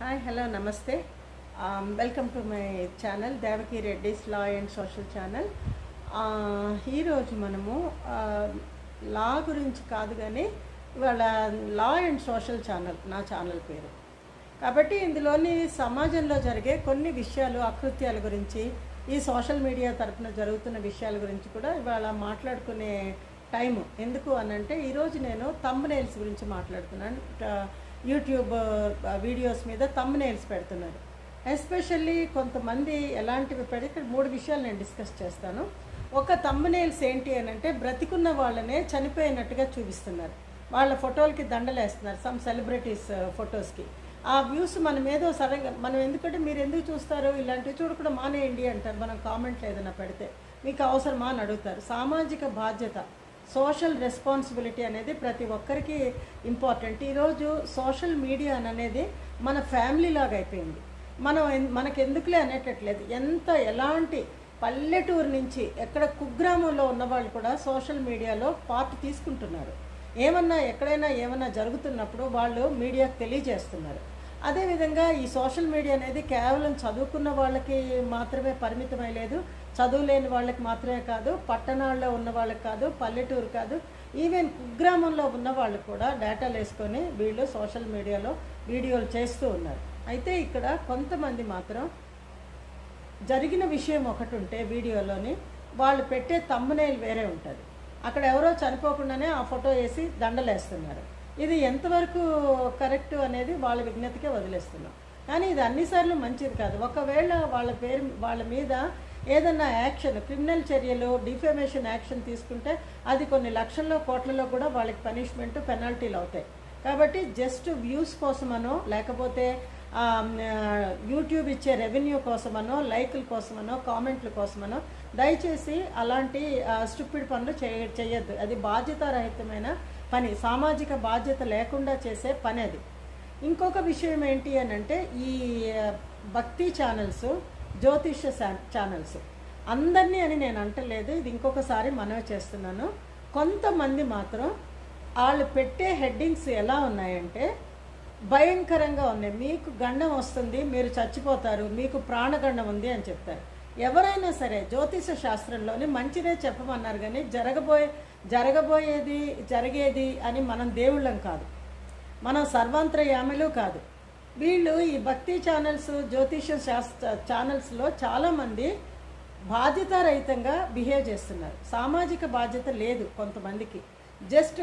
Hi hello నమస్తే welcome to my channel Devaki Reddy's law and social channel ఈరోజు మనము uh, law గురించి కాదు కానీ ఇవాళ లా అండ్ సోషల్ ఛానల్ నా ఛానల్ పేరు. కాబట్టి ఇందులోని సమాజంలో జరిగే కొన్ని విషయాలు అకృత్యాల గురించి ఈ సోషల్ మీడియా తరపున జరుగుతున్న విషయాల గురించి కూడా ఇవాళ మాట్లాడుకునే టైము ఎందుకు అనంటే ఈరోజు నేను తమ్నైల్స్ గురించి మాట్లాడుతున్నాను. Uh, యూట్యూబ్ వీడియోస్ మీద తమ్నైల్స్ పెడుతున్నారు. ఎస్పెషల్లీ కొంతమంది ఎలాంటివి పెడితే ఇక్కడ మూడు విషయాలు నేను డిస్కస్ చేస్తాను. ఒక తమ్మునేల్స్ ఏంటి అని అంటే బ్రతికున్న వాళ్ళనే చనిపోయినట్టుగా చూపిస్తున్నారు. వాళ్ళ ఫోటోలకి దండలేస్తున్నారు సమ్ సెలబ్రిటీస్ ఫొటోస్కి ఆ వ్యూస్ మనం ఏదో సడన్గా మనం ఎందుకంటే మీరు ఎందుకు చూస్తారు? ఇలాంటివి చూడకుండా మానేయండి అంటారు. మనం కామెంట్లు ఏదైనా పెడితే మీకు అవసరమా అని అడుగుతారు. సామాజిక బాధ్యత. సోషల్ రెస్పాన్సిబిలిటీ అనేది ప్రతి ఒక్కరికి ఇంపార్టెంట్. ఈరోజు సోషల్ మీడియా అనేది మన ఫ్యామిలీ లాగా అయిపోయింది. మనం మనకెందుకులే అనేటట్లేదు. ఎంత ఎలాంటి పల్లెటూరు నుంచి ఎక్కడ కుగ్రామంలో ఉన్న వాళ్ళు కూడా సోషల్ మీడియాలో పార్ట్ తీసుకుంటున్నారు. ఏమన్నా ఎక్కడైనా ఏమన్నా జరుగుతున్నప్పుడు వాళ్ళు మీడియాకు తెలియజేస్తున్నారు. అదేవిధంగా ఈ సోషల్ మీడియా అనేది కేవలం చదువుకున్న వాళ్ళకి మాత్రమే పరిమితమై లేదు. చదువు లేని వాళ్ళకి మాత్రమే కాదు పట్టణాల్లో ఉన్న వాళ్ళకి కాదు పల్లెటూరు కాదు ఈవెన్ కుగ్రామంలో ఉన్న వాళ్ళు కూడా డేటాలు వేసుకొని వీళ్ళు సోషల్ మీడియాలో వీడియోలు చేస్తూ ఉన్నారు. అయితే ఇక్కడ కొంతమంది మాత్రం జరిగిన విషయం ఒకటి ఉంటే వీడియోలోని వాళ్ళు పెట్టే తమ్మునేలు వేరే ఉంటుంది. అక్కడ ఎవరో చనిపోకుండానే ఆ ఫోటో వేసి దండలేస్తున్నారు. ఇది ఎంతవరకు కరెక్ట్ అనేది వాళ్ళ విజ్ఞతకే వదిలేస్తున్నాం. కానీ ఇది అన్నిసార్లు మంచిది కాదు. ఒకవేళ వాళ్ళ పేరు వాళ్ళ మీద ఏదన్నా యాక్షన్ క్రిమినల్ చర్యలు డిఫేమేషన్ యాక్షన్ తీసుకుంటే అది కొన్ని లక్షల్లో కోట్లలో కూడా వాళ్ళకి పనిష్మెంట్ పెనాల్టీలు అవుతాయి. కాబట్టి జస్ట్ వ్యూస్ కోసమనో లేకపోతే యూట్యూబ్ ఇచ్చే రెవెన్యూ కోసమనో లైకుల కోసమనో కామెంట్ల కోసమనో దయచేసి అలాంటి స్టూపిడ్ పనులు చేయ చేయొద్దు. అది బాధ్యతారహితమైన పని సామాజిక బాధ్యత లేకుండా చేసే పని అది. ఇంకొక విషయం ఏంటి అని అంటే ఈ భక్తి ఛానల్స్ జ్యోతిష ఛానల్స్ అందరినీ అని నేను అంటలేదు ఇది ఇంకొకసారి మనవి చేస్తున్నాను. కొంతమంది మాత్రం వాళ్ళు పెట్టే హెడ్డింగ్స్ ఎలా ఉన్నాయంటే భయంకరంగా ఉన్నాయి. మీకు గండం వస్తుంది మీరు చచ్చిపోతారు మీకు ప్రాణగండం ఉంది అని చెప్తారు. ఎవరైనా సరే జ్యోతిష శాస్త్రంలోని మంచిదే చెప్పమన్నారు కానీ జరగబోయే జరగబోయేది జరిగేది అని మనం దేవుళ్ళం కాదు. మనం సర్వాంతర్యాములు కాదు. వీళ్ళు ఈ భక్తి ఛానల్స్ జ్యోతిష శాస్త్ర ఛానల్స్లో చాలామంది బాధ్యతారహితంగా బిహేవ్ చేస్తున్నారు. సామాజిక బాధ్యత లేదు కొంతమందికి. జస్ట్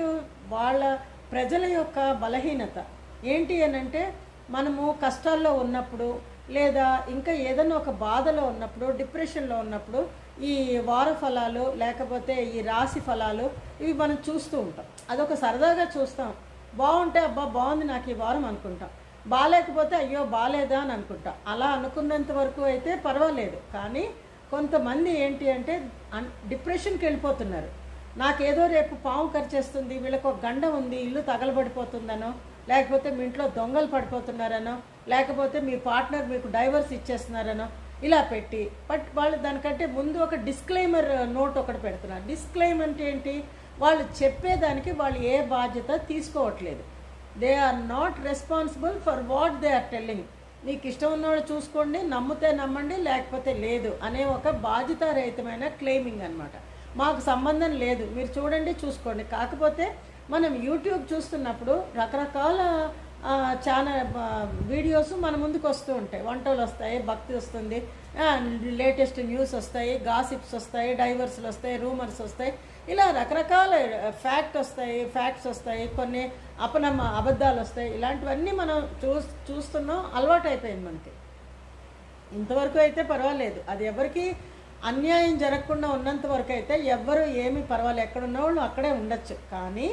వాళ్ళ ప్రజల యొక్క బలహీనత. ఏంటి అని అంటే మనము కష్టాల్లో ఉన్నప్పుడు లేదా ఇంకా ఏదైనా ఒక బాధలో ఉన్నప్పుడు డిప్రెషన్లో ఉన్నప్పుడు ఈ వార ఫలాలు లేకపోతే ఈ రాశి ఫలాలు ఇవి మనం చూస్తూ ఉంటాం. అదొక సరదాగా చూస్తాం. బాగుంటే అబ్బా బాగుంది నాకు ఈ వారం అనుకుంటాం. బాగాలేకపోతే అయ్యో బాగాలేదా అని అనుకుంటాం. అలా అనుకున్నంత వరకు అయితే పర్వాలేదు. కానీ కొంతమంది ఏంటి అంటే అన్- డిప్రెషన్కి వెళ్ళిపోతున్నారు. నాకేదో రేపు పాము ఖర్చేస్తుంది వీళ్ళకు ఒక గండం ఉంది ఇల్లు తగలబడిపోతుందనో లేకపోతే మీ ఇంట్లో దొంగలు పడిపోతున్నారనో లేకపోతే మీ పార్ట్నర్ మీకు డైవర్స్ ఇచ్చేస్తున్నారనో ఇలా పెట్టి. బట్ వాళ్ళు దానికంటే ముందు ఒక డిస్క్లైమర్ నోట్ ఒకటి పెడుతున్నారు. డిస్క్లైమ్ అంటే ఏంటి? వాళ్ళు చెప్పేదానికి వాళ్ళు ఏ బాధ్యత తీసుకోవట్లేదు. They are not responsible for what they are telling నీకు ఇష్టం ఉన్నవాడు చూసుకోండి నమ్మితే నమ్మండి లేకపోతే లేదు అనే ఒక బాధ్యతారహితమైన క్లెయిమింగ్ అన్నమాట. మాకు సంబంధం లేదు. మీరు చూడండి చూసుకోండి. కాకపోతే మనం యూట్యూబ్ చూస్తున్నప్పుడు రకరకాల చాలా వీడియోస్ మన ముందుకు వస్తూ ఉంటాయి. వంటలు వస్తాయి భక్తి వస్తుంది. లేటెస్ట్ న్యూస్ వస్తాయి గాసిప్స్ వస్తాయి డైవర్స్లు వస్తాయి రూమర్స్ వస్తాయి. ఇలా రకరకాల ఫ్యాక్ట్ వస్తాయి ఫ్యాక్ట్స్ వస్తాయి కొన్ని అపనమ్మ అబద్ధాలు వస్తాయి. ఇలాంటివన్నీ మనం చూ చూస్తున్నాం అలవాటు అయిపోయింది మనకి. ఇంతవరకు అయితే పర్వాలేదు. అది ఎవరికి అన్యాయం జరగకుండా ఉన్నంత వరకు అయితే ఎవ్వరు ఏమీ పర్వాలేదు ఎక్కడ ఉన్న వాళ్ళు అక్కడే ఉండొచ్చు. కానీ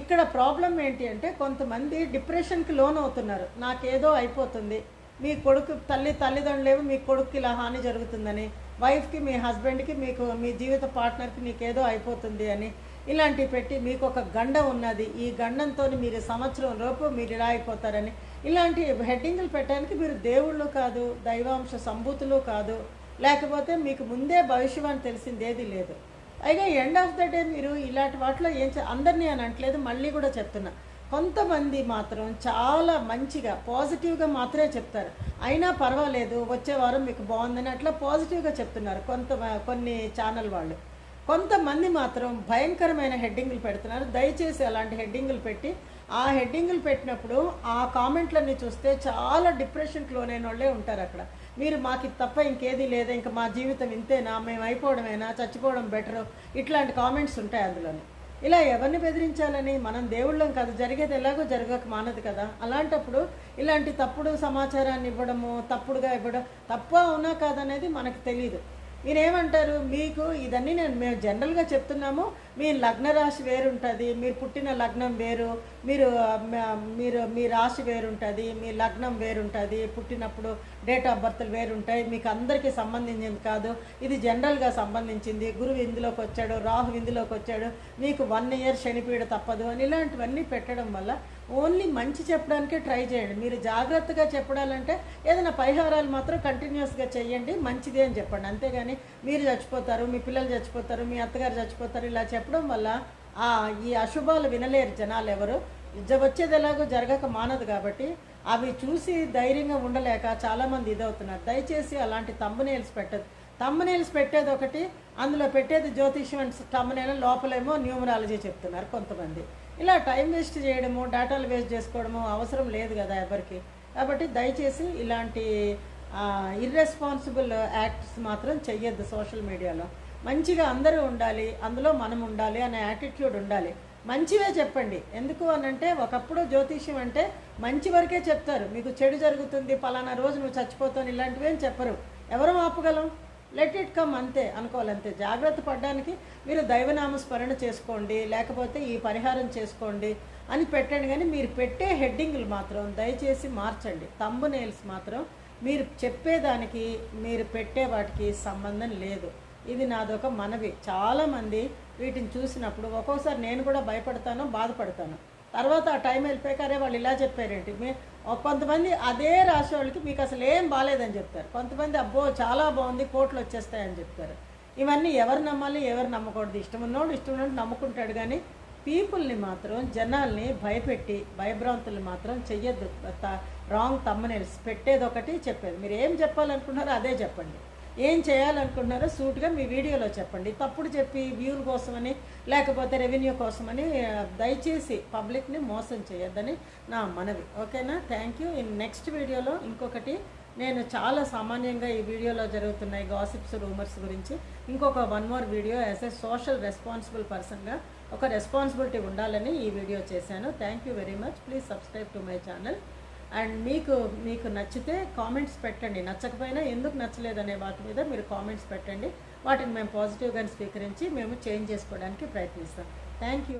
ఇక్కడ ప్రాబ్లం ఏంటి అంటే కొంతమంది డిప్రెషన్కి లోన్ అవుతున్నారు నాకేదో అయిపోతుంది. మీ కొడుకు తల్లి తల్లిదండ్రులేమో మీ కొడుకుకి ఇలా హాని జరుగుతుందని వైఫ్కి మీ హస్బెండ్కి మీకు మీ జీవిత పార్ట్నర్కి మీకేదో అయిపోతుంది అని ఇలాంటివి పెట్టి మీకు ఒక గండం ఉన్నది. ఈ గండంతో మీరు సంవత్సరం లోపు మీరు ఇలా అయిపోతారని ఇలాంటి హెడ్డింగ్లు పెట్టడానికి మీరు దేవుళ్ళు కాదు దైవాంశ సంభూతులు కాదు. లేకపోతే మీకు ముందే భవిష్యవాణి తెలిసిందేది లేదు. పైగా ఎండ్ ఆఫ్ ద డే మీరు ఇలాంటి వాటిలో ఏం చే అందరినీ అని అంటలేదు మళ్ళీ కూడా చెప్తున్నా. కొంతమంది మాత్రం చాలా మంచిగా పాజిటివ్గా మాత్రమే చెప్తారు. అయినా పర్వాలేదు వచ్చే వారం మీకు బాగుందని అట్లా పాజిటివ్గా చెప్తున్నారు కొంత కొన్ని ఛానల్ వాళ్ళు. కొంతమంది మాత్రం భయంకరమైన హెడ్డింగులు పెడుతున్నారు. దయచేసి అలాంటి హెడ్డింగులు పెట్టి ఆ హెడ్డింగులు పెట్టినప్పుడు ఆ కామెంట్లన్నీ చూస్తే చాలా డిప్రెషన్కి లోనైన వాళ్ళే ఉంటారు అక్కడ. మీరు మాకు తప్ప ఇంకేది లేదా ఇంకా మా జీవితం ఇంతేనా మేము అయిపోవడమేనా చచ్చిపోవడం బెటరు? ఇట్లాంటి కామెంట్స్ ఉంటాయి అందులోనే. ఇలా ఎవరిని బెదిరించాలని? మనం దేవుళ్ళం కాదు జరిగేది ఎలాగో జరగక మానదు కదా. అలాంటప్పుడు ఇలాంటి తప్పుడు సమాచారాన్ని ఇవ్వడము తప్పుడుగా ఇవ్వడం తప్ప అవునా కాదనేది మనకు తెలియదు మీరేమంటారు? మీకు ఇదన్నీ నేను మేము జనరల్గా చెప్తున్నాము మీ లగ్న రాశి వేరుంటుంది మీరు పుట్టిన లగ్నం వేరు మీరు మీరు మీ రాశి వేరుంటుంది మీ లగ్నం వేరుంటుంది పుట్టినప్పుడు డేట్ ఆఫ్ బర్త్లు వేరుంటాయి. మీకు అందరికీ సంబంధించింది కాదు. ఇది జనరల్గా సంబంధించింది. గురువు ఇందులోకి వచ్చాడు రాహు ఇందులోకి వచ్చాడు. మీకు వన్ ఇయర్ శనిపీడ తప్పదు అని ఇలాంటివన్నీ పెట్టడం వల్ల ఓన్లీ మంచి చెప్పడానికే ట్రై చేయండి. మీరు జాగ్రత్తగా చెప్పడాలంటే ఏదైనా పరిహారాలు మాత్రం కంటిన్యూస్గా చేయండి మంచిది అని చెప్పండి. అంతేగాని మీరు చచ్చిపోతారు మీ పిల్లలు చచ్చిపోతారు మీ అత్తగారు చచ్చిపోతారు ఇలా చెప్పడం వల్ల ఈ అశుభాలు వినలేరు జనాలు ఎవరు. వచ్చేది ఎలాగో జరగక మానదు కాబట్టి అవి చూసి ధైర్యంగా ఉండలేక చాలామంది ఇదవుతున్నారు. దయచేసి అలాంటి తమ్మునేల్స్ పెట్టదు. తమ్మునేల్స్ పెట్టేది ఒకటి అందులో పెట్టేది జ్యోతిష్యం అండ్ తమ్మునేల లోపలేమో న్యూమరాలజీ చెప్తున్నారు కొంతమంది. ఇలా టైం వేస్ట్ చేయడము డేటాలు వేస్ట్ చేసుకోవడము అవసరం లేదు కదా ఎవరికి. కాబట్టి దయచేసి ఇలాంటి ఇర్రెస్పాన్సిబుల్ యాక్ట్స్ మాత్రం చెయ్యొద్దు సోషల్ మీడియాలో మంచిగా అందరూ ఉండాలి అందులో మనం ఉండాలి అనే యాటిట్యూడ్ ఉండాలి. మంచివే చెప్పండి. ఎందుకు అని అంటే ఒకప్పుడు జ్యోతిష్యం అంటే మంచి వరకే చెప్తారు. మీకు చెడు జరుగుతుంది పలానా రోజు నువ్వు చచ్చిపోతావు ఇలాంటివి ఏం చెప్పరు. ఎవరు ఆపగలం? లెట్ ఇట్ కమ్ అంతే అనుకోవాలంతే. జాగ్రత్త పడడానికి మీరు దైవనామ స్మరణ చేసుకోండి లేకపోతే ఈ పరిహారం చేసుకోండి అని పెట్టండి. కానీ మీరు పెట్టే హెడ్డింగ్లు మాత్రం దయచేసి మార్చండి. తంబు నెయిల్స్ మాత్రం మీరు చెప్పేదానికి మీరు పెట్టే వాటికి సంబంధం లేదు. ఇది నాదొక మనవి. చాలామంది వీటిని చూసినప్పుడు ఒక్కోసారి నేను కూడా భయపడతాను బాధపడతాను. తర్వాత ఆ టైం వెళ్ళిపోయాక అరే వాళ్ళు ఇలా చెప్పారేంటి? మీ కొంతమంది అదే రాసే వాళ్ళకి మీకు అసలు ఏం బాగాలేదని చెప్తారు. కొంతమంది అబ్బో చాలా బాగుంది కోట్లు వచ్చేస్తాయని చెప్తారు. ఇవన్నీ ఎవరు నమ్మాలి ఎవరు నమ్మకూడదు. ఇష్టం ఉన్నోడు ఇష్టం ఉన్నోడు నమ్ముకుంటాడు కానీ పీపుల్ని మాత్రం జనాల్ని భయపెట్టి భయభ్రాంతుల్ని మాత్రం చెయ్యొద్దు. రాంగ్ తమ్మనేల్స్ పెట్టేది ఒకటి చెప్పేది. మీరు ఏం చెప్పాలనుకున్నారో అదే చెప్పండి. ఏం చేయాలనుకుంటున్నారో సూట్గా మీ వీడియోలో చెప్పండి. తప్పుడు చెప్పి వ్యూల కోసమని లేకపోతే రెవెన్యూ కోసమని దయచేసి పబ్లిక్ని మోసం చేయొద్దని నా మనవి. ఓకేనా? Thank you. ఇన్ నెక్స్ట్ వీడియోలో ఇంకొకటి నేను చాలా సామాన్యంగా ఈ వీడియోలో జరుగుతున్నాయి గాసిప్స్ రూమర్స్ గురించి. ఇంకొక one more video as a social responsible పర్సన్గా ఒక రెస్పాన్సిబిలిటీ ఉండాలని ఈ వీడియో చేశాను. Thank you very much. Please subscribe to my channel. And మీకు మీకు నచ్చితే కామెంట్స్ పెట్టండి. నచ్చకపోయినా ఎందుకు నచ్చలేదనే వాటి మీద మీరు కామెంట్స్ పెట్టండి. వాటిని మేము పాజిటివ్గా స్వీకరించి మేము చేంజ్ చేసుకోవడానికి ప్రయత్నిస్తాం. Thank you